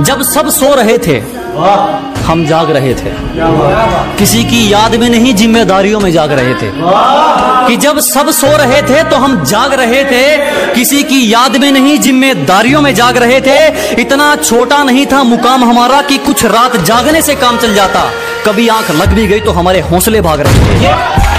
जब सब सो रहे थे हम जाग रहे थे। किसी की याद में नहीं जिम्मेदारियों में जाग रहे थे। कि जब सब सो रहे थे तो हम जाग रहे थे। किसी की याद में नहीं जिम्मेदारियों में जाग रहे थे। इतना छोटा नहीं था मुकाम हमारा कि कुछ रात जागने से काम चल जाता। कभी आँख लग भी गई तो हमारे हौसले भाग रहे थे।